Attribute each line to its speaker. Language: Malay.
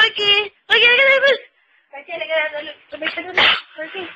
Speaker 1: Okey. Okey, okey, okey.
Speaker 2: Kacau dengan dulu. Permission dulu. Okey.